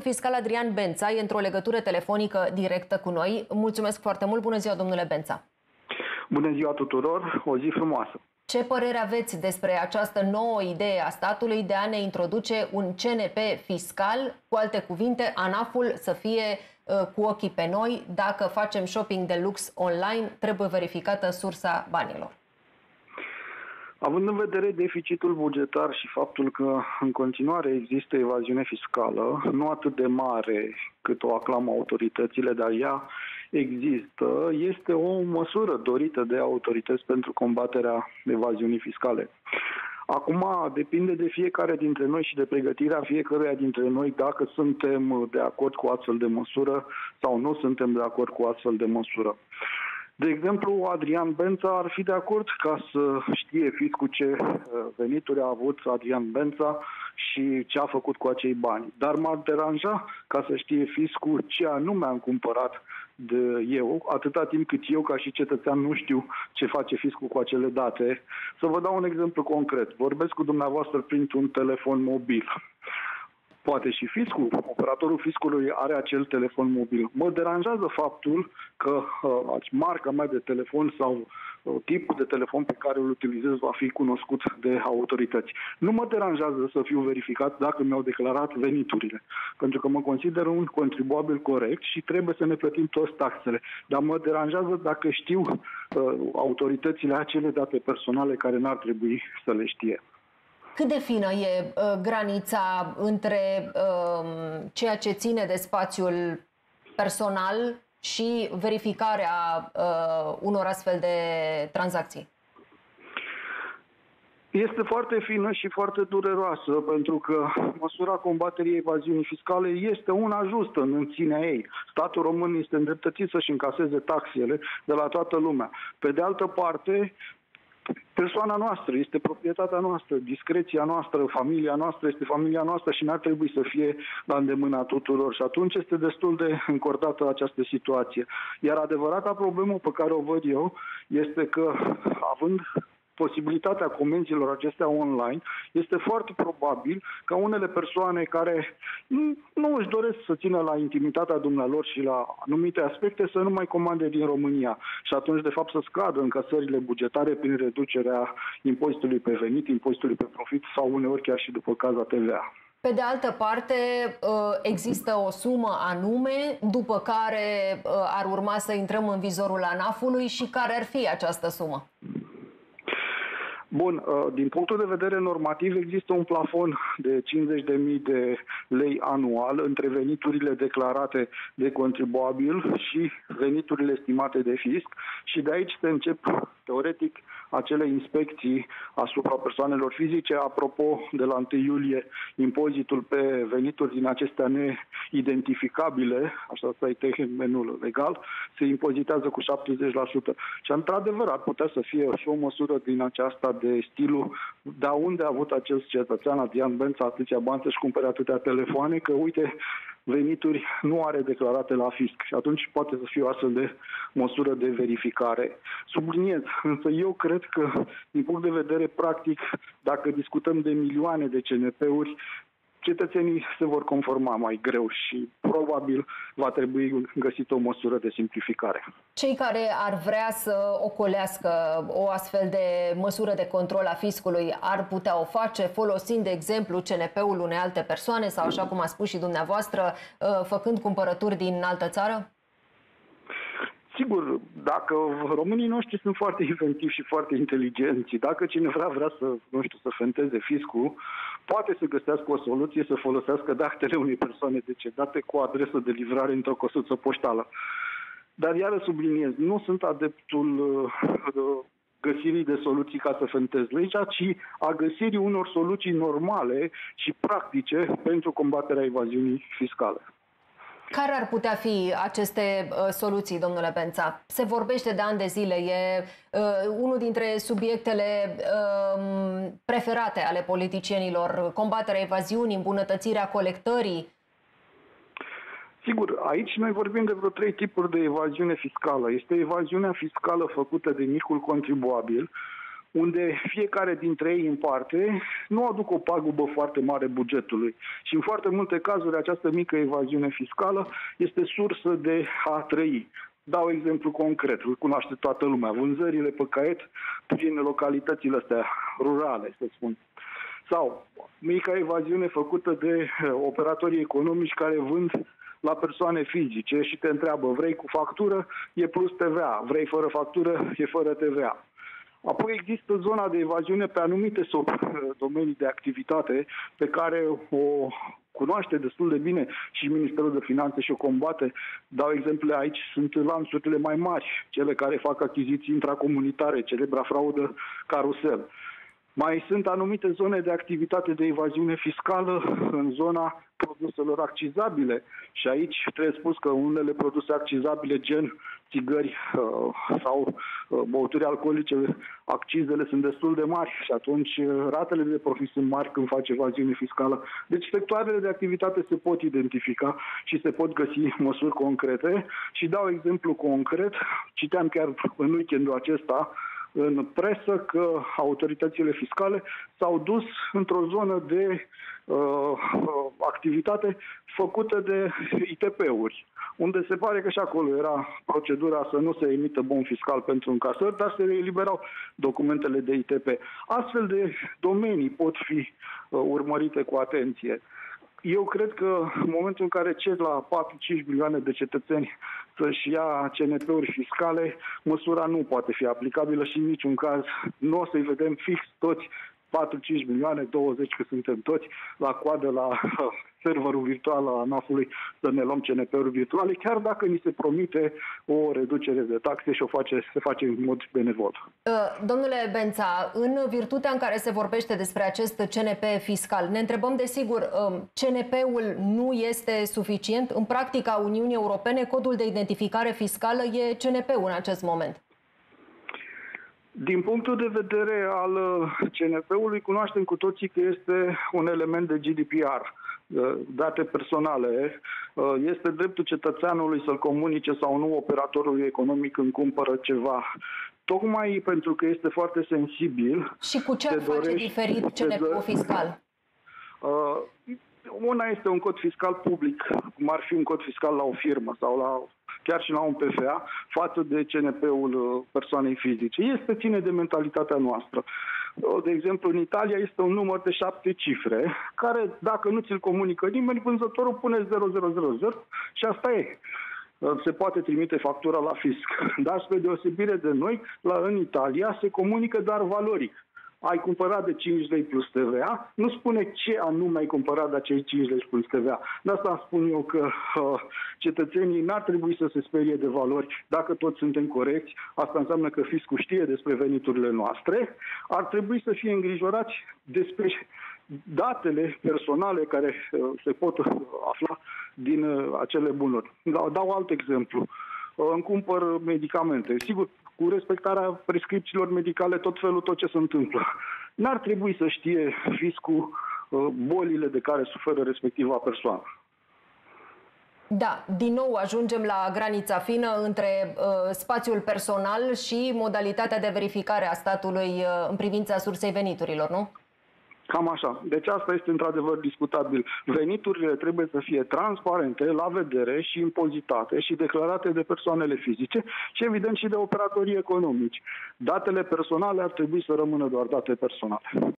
fiscal Adrian Bența e într-o legătură telefonică directă cu noi. Mulțumesc foarte mult. Bună ziua, domnule Bența. Bună ziua tuturor, o zi frumoasă. Ce părere aveți despre această nouă idee a statului de a ne introduce un CNP fiscal? Cu alte cuvinte, ANAF-ul să fie uh, cu ochii pe noi. Dacă facem shopping de lux online, trebuie verificată sursa banilor. Având în vedere deficitul bugetar și faptul că în continuare există evaziune fiscală, nu atât de mare cât o aclamă autoritățile, dar ea există, este o măsură dorită de autorități pentru combaterea evaziunii fiscale. Acum depinde de fiecare dintre noi și de pregătirea fiecăruia dintre noi dacă suntem de acord cu astfel de măsură sau nu suntem de acord cu astfel de măsură. De exemplu, Adrian Bența ar fi de acord ca să știe fiscul ce uh, venituri a avut Adrian Bența și ce a făcut cu acei bani. Dar m-ar deranja ca să știe fiscul ce anume am cumpărat de eu, atâta timp cât eu ca și cetățean nu știu ce face fiscul cu acele date. Să vă dau un exemplu concret. Vorbesc cu dumneavoastră printr-un telefon mobil poate și fiscul, operatorul fiscului are acel telefon mobil. Mă deranjează faptul că uh, marca mea de telefon sau uh, tipul de telefon pe care îl utilizez va fi cunoscut de autorități. Nu mă deranjează să fiu verificat dacă mi-au declarat veniturile, pentru că mă consider un contribuabil corect și trebuie să ne plătim toți taxele. Dar mă deranjează dacă știu uh, autoritățile acele date personale care n-ar trebui să le știe. Cât de fină e uh, granița între uh, ceea ce ține de spațiul personal și verificarea uh, unor astfel de tranzacții? Este foarte fină și foarte dureroasă, pentru că măsura combaterii evaziunii fiscale este una justă în ținea ei. Statul român este îndreptățit să-și încaseze taxele de la toată lumea. Pe de altă parte, persoana noastră, este proprietatea noastră, discreția noastră, familia noastră este familia noastră și n-ar trebui să fie la îndemâna tuturor. Și atunci este destul de încordată această situație. Iar adevărata problemă pe care o văd eu este că, având posibilitatea comenzilor acestea online, este foarte probabil ca unele persoane care nu își doresc să țină la intimitatea dumnealor și la anumite aspecte să nu mai comande din România și atunci, de fapt, să scadă încasările bugetare prin reducerea impozitului pe venit, impozitului pe profit sau uneori chiar și după caza TVA. Pe de altă parte, ă, există o sumă anume, după care ă, ar urma să intrăm în vizorul ANAF-ului și care ar fi această sumă? Bun, uh, din punctul de vedere normativ există un plafon de 50.000 de lei anual între veniturile declarate de contribuabil și veniturile estimate de fisc și de aici se încep teoretic acele inspecții asupra persoanelor fizice. Apropo, de la 1 iulie, impozitul pe venituri din acestea neidentificabile, așa să ai termenul legal, se impozitează cu 70%. Și într-adevăr ar putea să fie și o măsură din aceasta de stilul de unde a avut acel cetățean Adrian Bența atâția bani să-și cumpere atâtea telefoane, că uite, venituri nu are declarate la fisc și atunci poate să fie o astfel de măsură de verificare. Subliniez, însă eu cred că, din punct de vedere practic, dacă discutăm de milioane de CNP-uri, cetățenii se vor conforma mai greu și probabil va trebui găsit o măsură de simplificare. Cei care ar vrea să ocolească o astfel de măsură de control a fiscului ar putea o face folosind, de exemplu, CNP-ul unei alte persoane sau, așa cum a spus și dumneavoastră, ă, făcând cumpărături din altă țară? Sigur, dacă românii noștri sunt foarte inventivi și foarte inteligenți, dacă cineva vrea să, nu știu, să fenteze fiscul, poate să găsească o soluție să folosească datele unei persoane decedate cu adresă de livrare într-o căsuță poștală. Dar iară subliniez, nu sunt adeptul uh, găsirii de soluții ca să fentez legea, ci a găsirii unor soluții normale și practice pentru combaterea evaziunii fiscale. Care ar putea fi aceste uh, soluții, domnule Bența? Se vorbește de ani de zile, e uh, unul dintre subiectele uh, preferate ale politicienilor, combaterea evaziunii, îmbunătățirea colectării. Sigur, aici noi vorbim de vreo trei tipuri de evaziune fiscală. Este evaziunea fiscală făcută de micul contribuabil, unde fiecare dintre ei în parte nu aduc o pagubă foarte mare bugetului. Și în foarte multe cazuri această mică evaziune fiscală este sursă de a trăi. Dau exemplu concret, îl cunoaște toată lumea, vânzările pe caiet prin localitățile astea rurale, să spun. Sau mica evaziune făcută de eh, operatorii economici care vând la persoane fizice și te întreabă, vrei cu factură, e plus TVA, vrei fără factură, e fără TVA. Apoi există zona de evaziune pe anumite domenii de activitate pe care o cunoaște destul de bine și Ministerul de Finanțe și o combate. Dau exemple aici, sunt lanțurile mai mari, cele care fac achiziții intracomunitare, celebra fraudă carusel. Mai sunt anumite zone de activitate de evaziune fiscală în zona produselor accizabile și aici trebuie spus că unele produse accizabile gen țigări uh, sau uh, băuturi alcoolice, accizele sunt destul de mari și atunci uh, ratele de profit sunt mari când faci evaziune fiscală. Deci sectoarele de activitate se pot identifica și se pot găsi măsuri concrete și dau exemplu concret, citeam chiar în weekendul acesta în presă că autoritățile fiscale s-au dus într-o zonă de uh, activitate făcută de ITP-uri, unde se pare că și acolo era procedura să nu se emită bon fiscal pentru încasări, dar se eliberau documentele de ITP. Astfel de domenii pot fi uh, urmărite cu atenție. Eu cred că în momentul în care cer la 4-5 milioane de cetățeni să-și ia CNP-uri fiscale, măsura nu poate fi aplicabilă și în niciun caz. Nu o să-i vedem fix toți 4-5 milioane, 20 că suntem toți la coadă la serverul virtual al ANAF-ului să ne luăm CNP-uri virtuale, chiar dacă ni se promite o reducere de taxe și o face, se face în mod benevol. Uh, domnule Bența, în virtutea în care se vorbește despre acest CNP fiscal, ne întrebăm desigur, um, CNP-ul nu este suficient? În practica Uniunii Europene, codul de identificare fiscală e CNP-ul în acest moment. Din punctul de vedere al uh, CNP-ului, cunoaștem cu toții că este un element de GDPR, uh, date personale. Uh, este dreptul cetățeanului să-l comunice sau nu operatorului economic când cumpără ceva. Tocmai pentru că este foarte sensibil. Și cu ce ar face diferit CNP-ul fiscal? Una este un cod fiscal public, cum ar fi un cod fiscal la o firmă sau la chiar și la un PFA, față de CNP-ul uh, persoanei fizice. Este ține de mentalitatea noastră. Uh, de exemplu, în Italia este un număr de șapte cifre, care, dacă nu ți-l comunică nimeni, vânzătorul pune 0000 și asta e uh, se poate trimite factura la fisc. Dar spre deosebire de noi, la, în Italia se comunică doar valoric ai cumpărat de 5 lei plus TVA, nu spune ce anume ai cumpărat de acei 5 lei plus TVA. De asta spun eu că uh, cetățenii n-ar trebui să se sperie de valori dacă toți suntem corecți. Asta înseamnă că fiscul știe despre veniturile noastre. Ar trebui să fie îngrijorați despre datele personale care uh, se pot afla din uh, acele bunuri. Dau, dau alt exemplu. Uh, îmi cumpăr medicamente. Sigur, cu respectarea prescripțiilor medicale, tot felul, tot ce se întâmplă. N-ar trebui să știe fiscul uh, bolile de care suferă respectiva persoană. Da, din nou ajungem la granița fină între uh, spațiul personal și modalitatea de verificare a statului uh, în privința sursei veniturilor, nu? Cam așa. Deci asta este într-adevăr discutabil. Veniturile trebuie să fie transparente, la vedere și impozitate și declarate de persoanele fizice și evident și de operatorii economici. Datele personale ar trebui să rămână doar date personale.